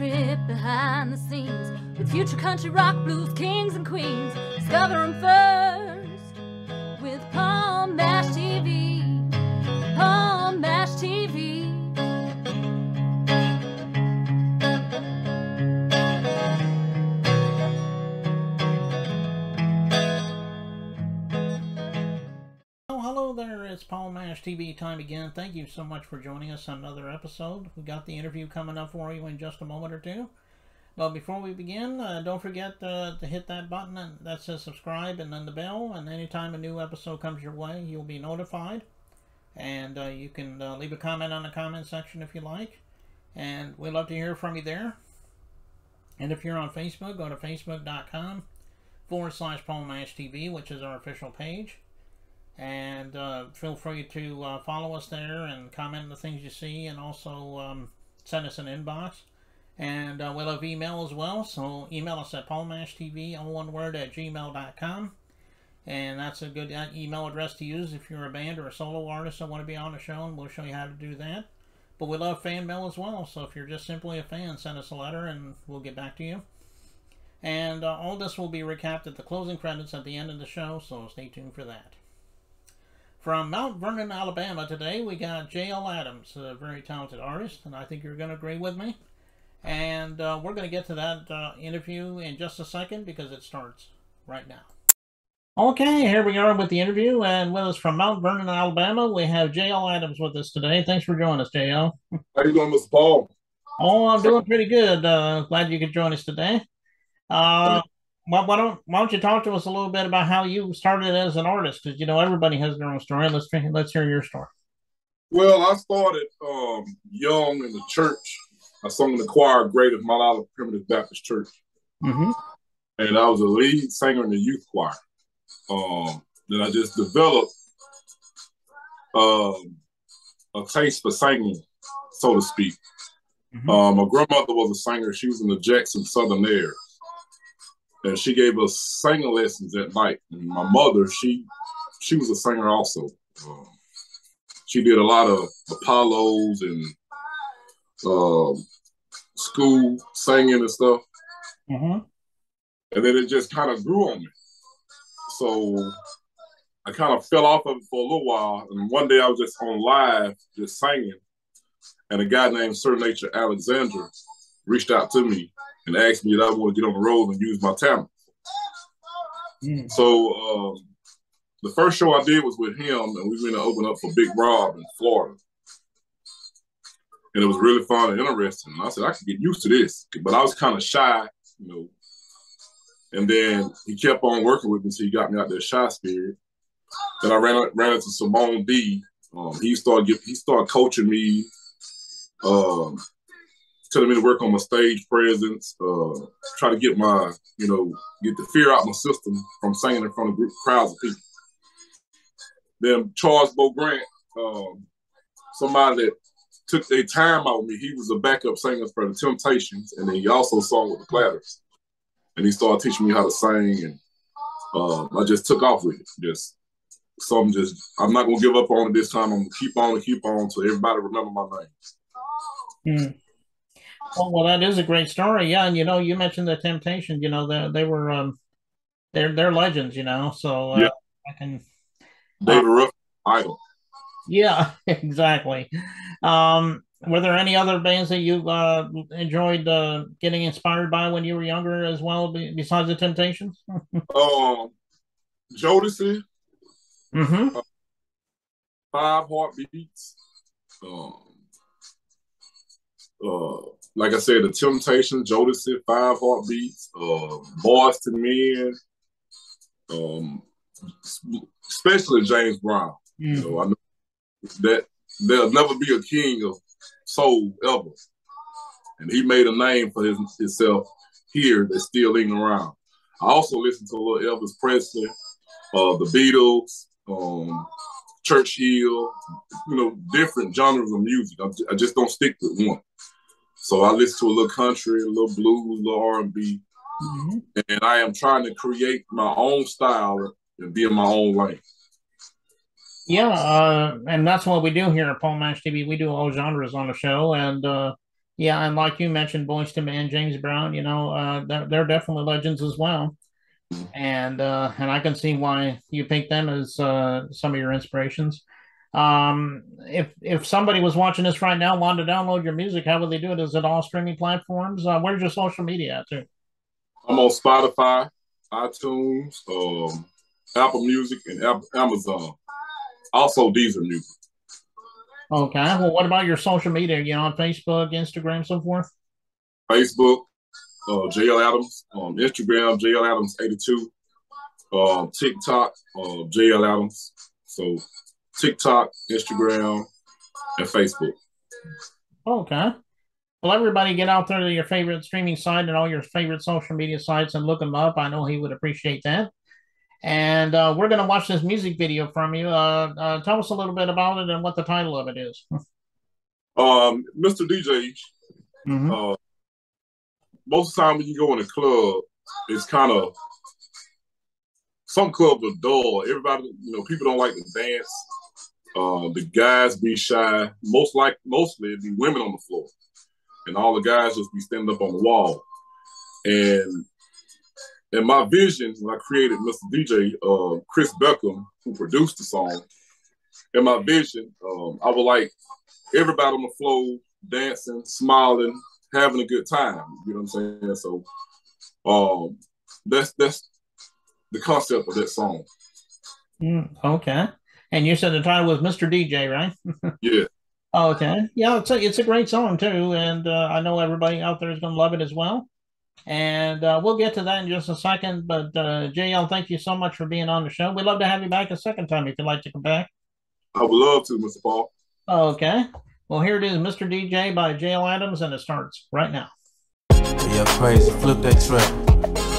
trip behind the scenes with future country rock blues kings and queens. Discover them first TV time again. Thank you so much for joining us on another episode. We've got the interview coming up for you in just a moment or two. But before we begin, uh, don't forget uh, to hit that button that says subscribe and then the bell. And anytime a new episode comes your way, you'll be notified. And uh, you can uh, leave a comment on the comment section if you like. And we'd love to hear from you there. And if you're on Facebook, go to facebook.com forward slash Paul Mash TV, which is our official page and uh, feel free to uh, follow us there and comment on the things you see and also um, send us an inbox. And uh, we'll have email as well so email us at paulmashtv all one word at gmail.com and that's a good uh, email address to use if you're a band or a solo artist that want to be on the show and we'll show you how to do that. But we love fan mail as well so if you're just simply a fan send us a letter and we'll get back to you. And uh, all this will be recapped at the closing credits at the end of the show so stay tuned for that from Mount Vernon, Alabama today, we got J.L. Adams, a very talented artist, and I think you're going to agree with me. And uh, we're going to get to that uh, interview in just a second because it starts right now. Okay, here we are with the interview, and with us from Mount Vernon, Alabama, we have J.L. Adams with us today. Thanks for joining us, J.L. How you doing, Mr. Paul? Oh, I'm doing pretty good. Uh, glad you could join us today. Uh, well, why don't why don't you talk to us a little bit about how you started as an artist? Because you know everybody has their own story. Let's let's hear your story. Well, I started um, young in the church. I sung in the choir grade of Mount Olive Primitive Baptist Church, Mm-hmm. and I was a lead singer in the youth choir. Um, then I just developed um, a taste for singing, so to speak. Mhm. Um, my grandmother was a singer. She was in the Jackson Southernaires. And she gave us singing lessons at night. And my mother, she she was a singer also. Um, she did a lot of Apollos and um, school singing and stuff. Mm-hmm. And then it just kind of grew on me. So I kind of fell off of it for a little while. And one day I was just on live, just singing. And a guy named Sir Nature Alexander reached out to me and asked me if I want to get on the road and use my talent. Mm. So um, the first show I did was with him, and we went to open up for Big Rob in Florida. And it was really fun and interesting. And I said, I could get used to this. But I was kind of shy, you know. And then he kept on working with me until he got me out there shy spirit. Then I ran ran into Simone D. Um, he started get, he started coaching me, um, telling me to work on my stage presence, uh, try to get my, you know, get the fear out of my system from singing in front of group crowds of people. Then Charles Bo Grant, um, somebody that took their time out with me. He was a backup singer for the Temptations, and then he also sang with the Platters. And he started teaching me how to sing, and uh, I just took off with it. Just something. Just I'm not gonna give up on it this time. I'm gonna keep on and keep on so everybody remember my name. Mm. Well, well, that is a great story. Yeah, and you know, you mentioned the Temptations. You know, they they were um, they're they're legends. You know, so uh, Yeah. I can. David Ruff, idol. Yeah, exactly. Um, were there any other bands that you uh, enjoyed uh, getting inspired by when you were younger as well, be- besides the Temptations? Um, Jodeci, mm-hmm. Five Heartbeats. Um, uh, like I said, the Temptations, Jodeci, Five Heartbeats, uh, Boyz II Men, um, especially James Brown. You Mm. know, I know that there'll never be a king of soul ever, and he made a name for his, himself here that's still lingering around. I also listen to a little Elvis Presley, uh, the Beatles, um, Churchill, you know, different genres of music. I, I just don't stick to one. So I listen to a little country, a little blues, a little R and B, Mhm. and I am trying to create my own style and be in my own lane. Yeah, uh, and that's what we do here at Paul Mash TV. We do all genres on the show, and uh, Yeah, and like you mentioned, Boyz II Men, James Brown, you know, uh, they're, they're definitely legends as well. And uh, and I can see why you picked them as uh, some of your inspirations. Um, if if somebody was watching this right now, wanted to download your music, how would they do it? Is it all streaming platforms? Uh, where's your social media at too? I'm on Spotify, iTunes, um, Apple Music, and Amazon. Also, Deezer Music. Okay. Well, what about your social media? You know, on Facebook, Instagram, so forth. Facebook, uh, JL Adams. Um, Instagram, JL Adams eighty two. Um, TikTok, uh, JL Adams. So TikTok, Instagram, and Facebook. Okay. Well, everybody get out there to your favorite streaming site and all your favorite social media sites and look them up. I know he would appreciate that. And uh, we're going to watch this music video from you. Uh, uh, tell us a little bit about it and what the title of it is. um, Mr. DJ. Mm-hmm. Uh, most of the time when you go in a club, it's kind of some clubs are dull. Everybody, you know, people don't like to dance. Uh, the guys be shy. Most like mostly it be women on the floor, and all the guys just be standing up on the wall. And in my vision, when I created Mr. DJ, uh, Chris Beckham, who produced the song, in my vision, um, I would like everybody on the floor dancing, smiling, having a good time. You know what I'm saying? So um, that's that's the concept of that song. Mm, okay. And you said the title was Mr. DJ, right? yeah. Okay. Yeah, it's a, it's a great song too, and uh, I know everybody out there is going to love it as well. And uh, we'll get to that in just a second. But uh, JL, thank you so much for being on the show. We'd love to have you back a second time if you'd like to come back. I would love to, Mr. Paul. Okay. Well, here it is, Mr. DJ by JL Adams, and it starts right now. Yeah, crazy. Flip that track.